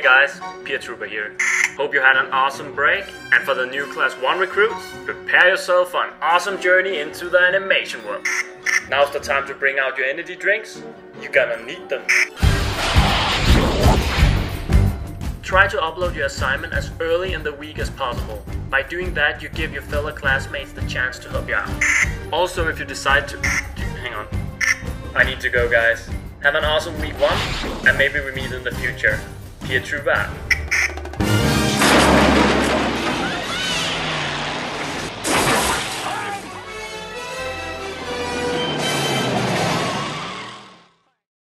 Hey guys, Trooper here. Hope you had an awesome break, and for the new Class 1 recruits, prepare yourself for an awesome journey into the animation world. Now's the time to bring out your energy drinks. You're gonna need them. Try to upload your assignment as early in the week as possible. By doing that, you give your fellow classmates the chance to help you out. Also, if you decide to. Hang on. I need to go, guys. Have an awesome week one, and maybe we meet in the future. Out.